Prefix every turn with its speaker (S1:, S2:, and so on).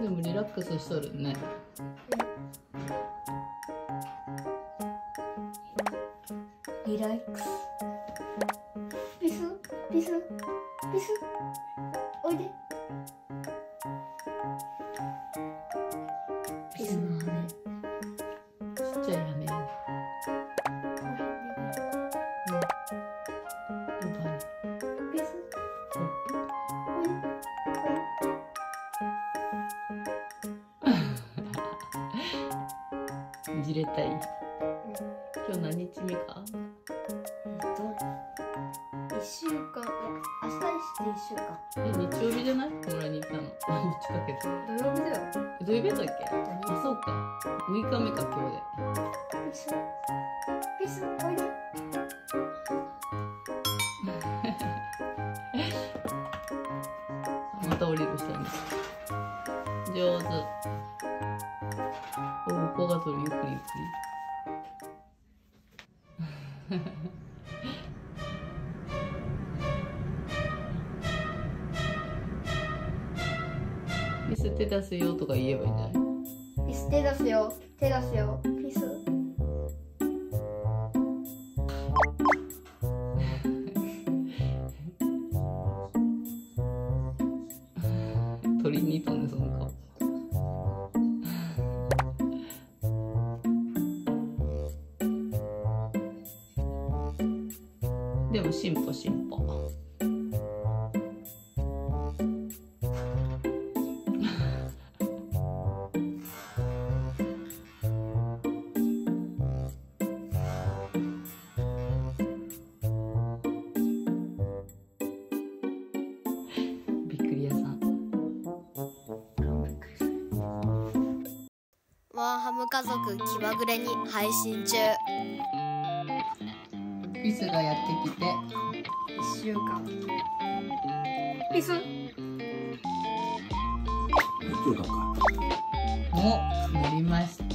S1: でもリラックスしとるね。
S2: リラックス。ピスピスピスおいで。
S1: じれたい。今日何日目か？
S2: えっと一週間。え明日して一週間。
S1: え日曜日じゃない？村に行ったの。あどっちかけど
S2: 土曜日だよ。
S1: 土曜日だっけ？あそうか。6日目か今日で。
S2: ピス。ピスおいで。
S1: また降りる下に上手おここが取るゆっくりゆっくりミス手出すよとか言えばいいんじゃない？
S2: ピス手出すよ。手出すよ。ピス。
S1: 鳥にいたんででも進歩進歩。びっくり屋さん。
S3: ワンハム家族気まぐれに配信中。
S1: リスがやってきて。
S2: 一週間。ピス？
S1: お乗りました